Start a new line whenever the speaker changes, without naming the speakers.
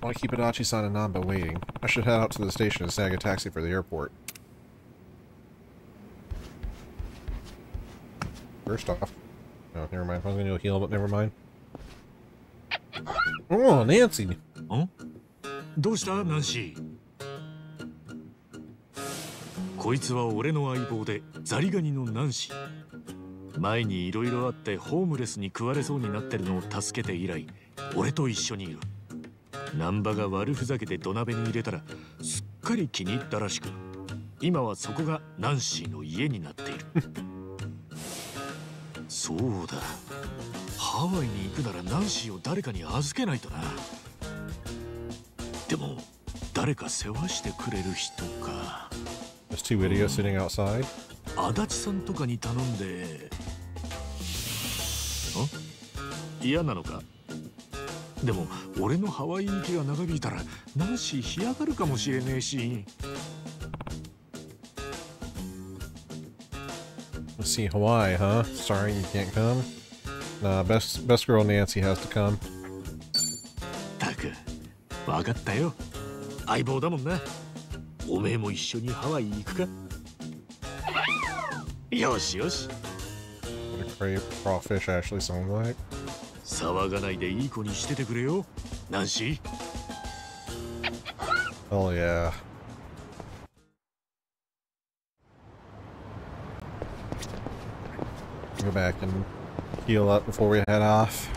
Why keep Adachi-san and Namba waiting? I should head out to the station and snag a taxi for the airport. First off. Oh, never mind. I was gonna do heal, but never mind. Oh, Nancy!
んどうしたナンシーこいつは俺の相棒でザリガニのナンシー前にいろいろあってホームレスに食われそうになってるのを助けて以来俺と一緒にいる難波が悪ふざけて土鍋に入れたらすっかり気に入ったらしく今はそこがナンシーの家になっている。そうだ。ハワイに行くならナンシーを誰かに預けないとな。でも誰か世話してくれる人か。
There's two idiots sitting outside.
足立さんとかに頼んでん？嫌なのか？でも俺のハワイ行きが長引いたらナンシー干上がるかもしれねえし
Let's see, Hawaii, huh? Sorry you can't come. Nah, best best girl Nancy has to come.
たく分かったよ相棒だもんなおめえも一緒にハワイ行くかよしよし
What a crave crawfish actually sounds like.
騒がないでいい子にしててくれよナンシー
Oh yeah. Go back and heal up before we head off.